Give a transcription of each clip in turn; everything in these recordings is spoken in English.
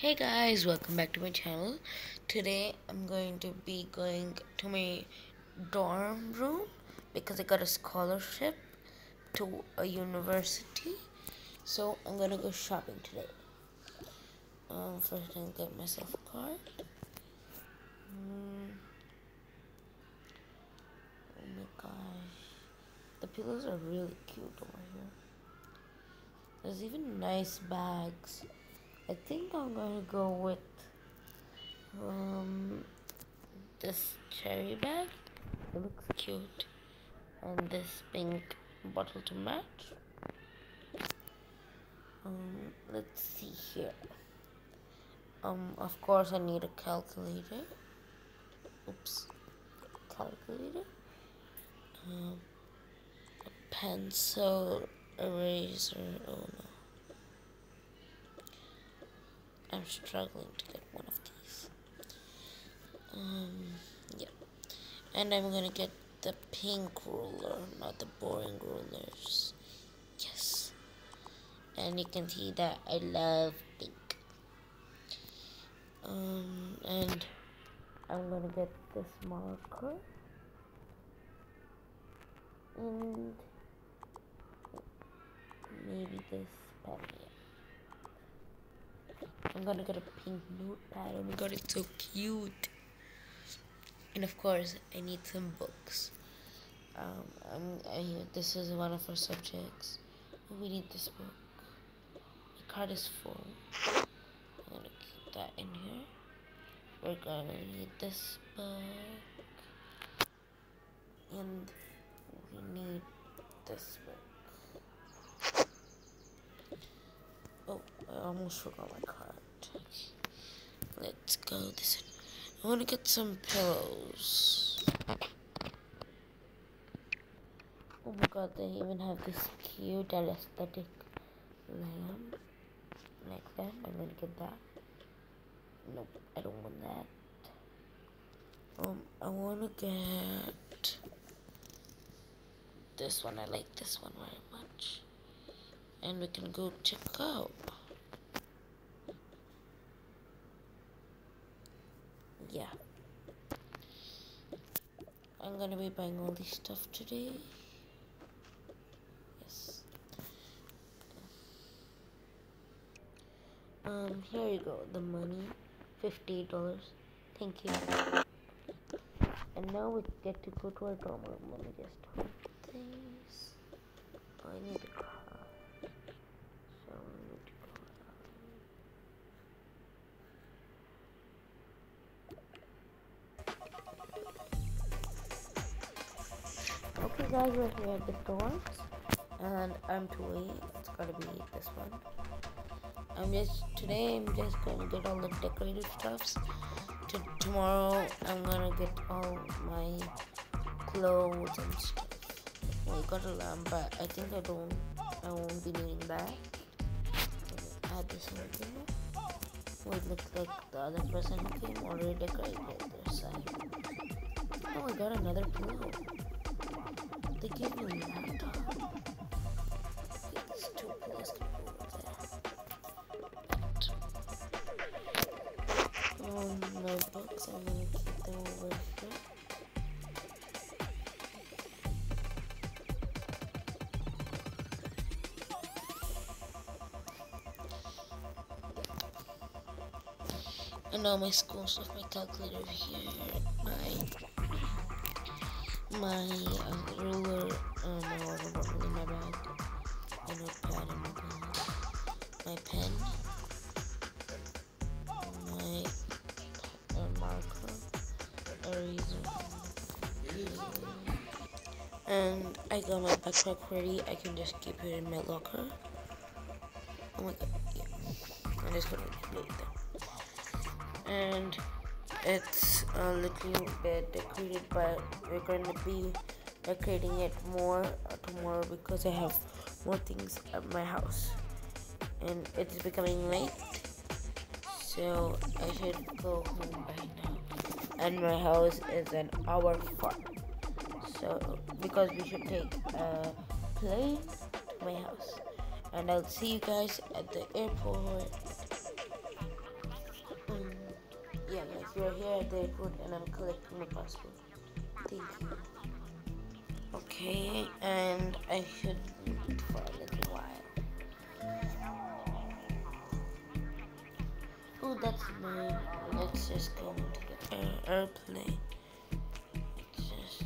Hey guys, welcome back to my channel. Today I'm going to be going to my dorm room because I got a scholarship to a university. So I'm gonna go shopping today. Um, first I'm get myself a card. Mm. Oh my gosh. The pillows are really cute over here. There's even nice bags. I think I'm gonna go with um, this cherry bag. It looks cute. And this pink bottle to match. Um, let's see here. Um, of course I need a calculator. Oops. Calculator. Um, a pencil, eraser, oh no. I'm struggling to get one of these. Um, yeah. And I'm gonna get the pink ruler, not the boring rulers. Yes. And you can see that I love pink. Um, and I'm gonna get this marker. And maybe this pen. I'm gonna get a pink notepad. Oh my god, it's so cute. And of course, I need some books. Um, I, this is one of our subjects. We need this book. My card is full. I'm gonna keep that in here. We're gonna need this book. And we need this book. Oh, I almost forgot my card. Let's go this I want to get some pillows. Oh my god, they even have this cute and aesthetic lamp. Like that. I'm gonna get that. Nope, I don't want that. Um, I wanna get this one. I like this one very much. And we can go check out. yeah. I'm gonna be buying all this stuff today. Yes. Um, here you go, the money. $50. Thank you. And now we get to go to our dorm room. Let me just things. I need a guys, we're here at the doors, and I'm Tui. It's gonna be this one. I'm just today. I'm just gonna get all the decorative stuffs. To tomorrow, I'm gonna get all my clothes and stuff. We got a lamp, but I think I don't. I won't be needing that. Add this in here. Oh, it looks like the other person came already decorated their side. Oh, I got another pillow. They a laptop. These two over there. Um, I'm gonna keep them over here. And all my school stuff, my calculator here, my my uh, ruler, um, my water bottle in my bag, my notepad in my bag, my pen, my uh, marker, eraser, and I got my backpack ready. I can just keep it in my locker. Oh my god, yeah. I'm just gonna it there. And it's uh, a little bit decorated but we're going to be decorating it more uh, tomorrow because I have more things at my house. And it's becoming late so I should go home by now. And my house is an hour far so because we should take a plane to my house. And I'll see you guys at the airport guys, we're here at the airport and I'm collecting my passport. Thank you. Okay, and I should wait for a little while. Oh, that's mine. Let's just go into the air airplane. It's just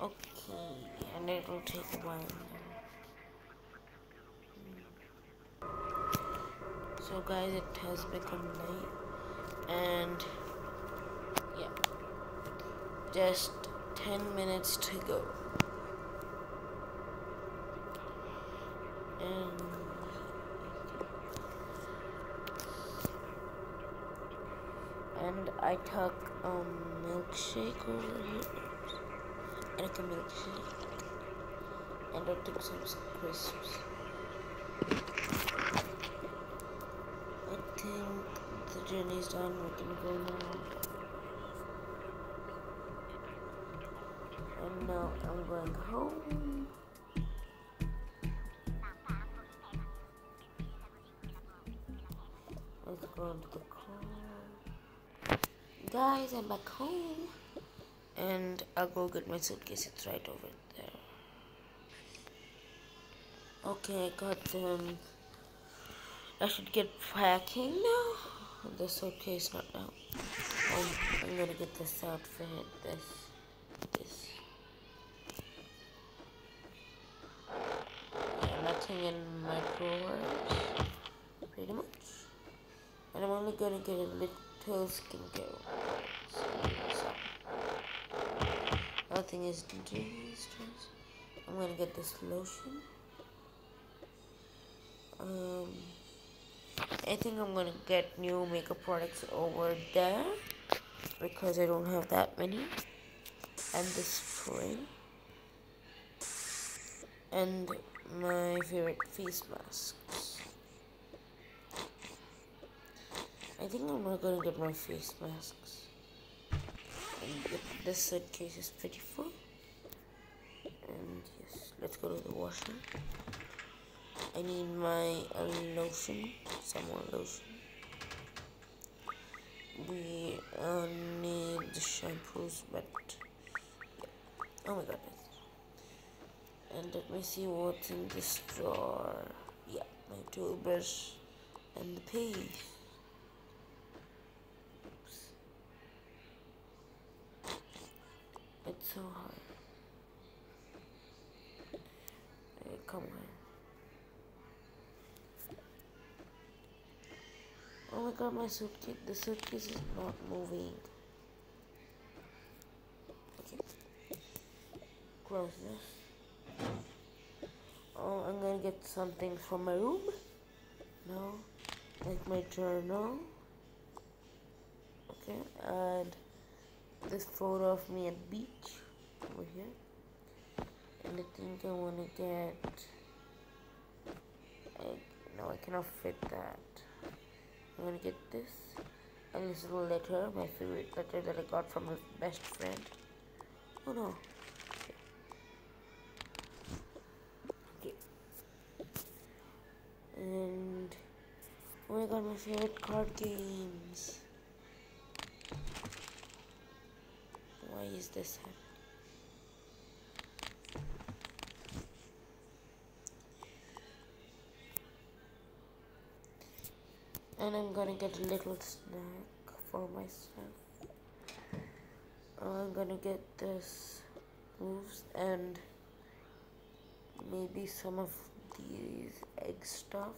okay, and it will take a while. Hmm. So guys, it has become night, and yeah, just 10 minutes to go. And and I took um milkshake over here. I a milkshake and I took some crisps. I think the journey's done. We can go now. And now I'm going home. Let's go into the car. Guys, I'm back home. And I'll go get my suitcase. It's right over there. Okay, I got them. I should get packing now. The suitcase not now. Um, I'm gonna get this outfit. This, this. Yeah, nothing in my drawers. Pretty much. And I'm only gonna get a little skincare. So, so. Nothing is dangerous. I'm gonna get this lotion. Um. I think I'm gonna get new makeup products over there because I don't have that many. And the spray. And my favorite face masks. I think I'm not gonna get my face masks. This suitcase is pretty full. And yes, let's go to the washroom. I need my uh, lotion, some more lotion. We uh, need the shampoos, but yeah. oh my god. And let me see what's in this drawer. Yeah, my toothbrush and the. Oops. It's so hard. Hey, come on. God, my suitcase, the suitcase is not moving. Okay. Close this. Oh, I'm gonna get some things from my room. No. Like my journal. Okay, and this photo of me at beach over here. And I think I wanna get I, no, I cannot fit that. I'm gonna get this. And this little letter, my favorite letter that I got from my best friend. Oh no. Okay. And oh my god, my favorite card games. Why is this happening? And I'm gonna get a little snack for myself. I'm gonna get this moves and maybe some of these egg stuff.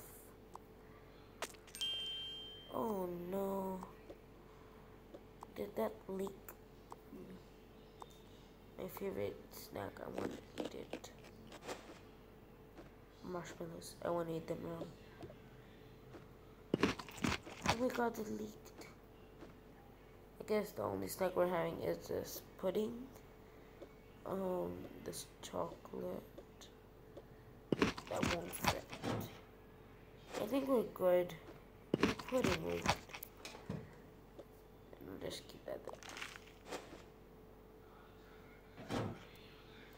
Oh no. Did that leak? My favorite snack, I wanna eat it. Marshmallows, I wanna eat them now. God, it leaked. I guess the only snack we're having is this pudding. Um, this chocolate. That won't fit. I think we're good. Pudding we'll just keep that there.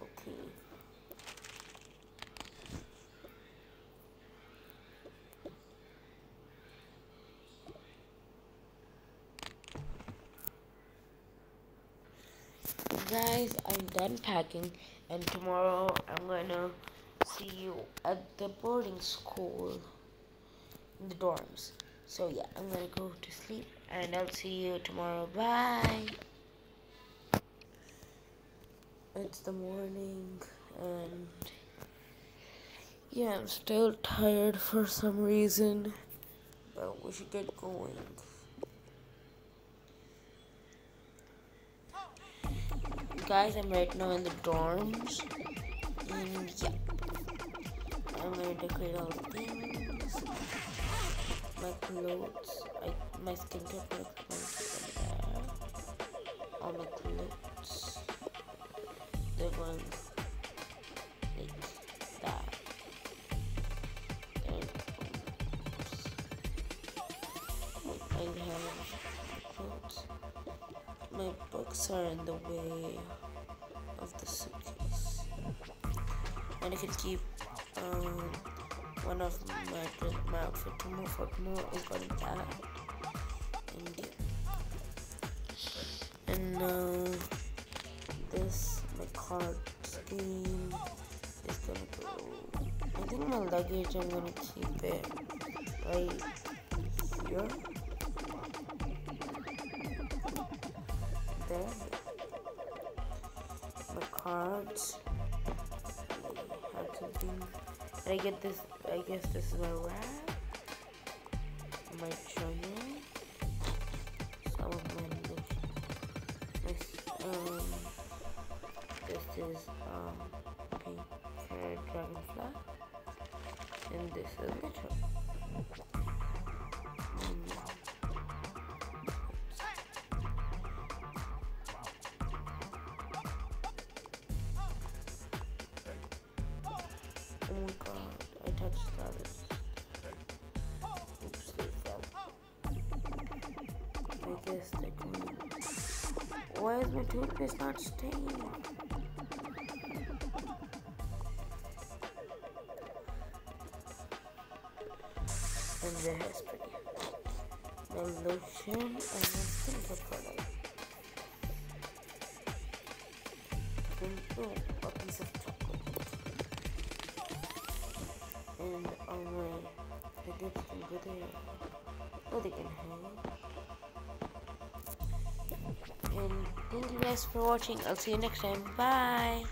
Okay. Guys, I'm done packing, and tomorrow I'm gonna see you at the boarding school, in the dorms. So yeah, I'm gonna go to sleep, and I'll see you tomorrow. Bye. It's the morning, and yeah, I'm still tired for some reason, but we should get going. Guys, I'm right now in the dorms, and yeah, I'm gonna decorate all the things, my clothes, I, my skincare products, all my clothes, they're going are in the way of the suitcase. And I can keep um, one of my, my outfit tomorrow for tomorrow is going that. And yeah. And uh, this, my card scheme is gonna go. I think my luggage, I'm gonna keep it right here. Cards. I get this, I guess this is my wrap. My journal. Some of my, um, this is, um, pink dragonfly. And this is literal. Oops, they fell. I guess they're going. Why is my toothpaste not staying? And the hairspray. My lotion and my skincare product. Oh, a piece of and on my I did some good there. Oh they can hang. And thank you guys for watching. I'll see you next time. Bye.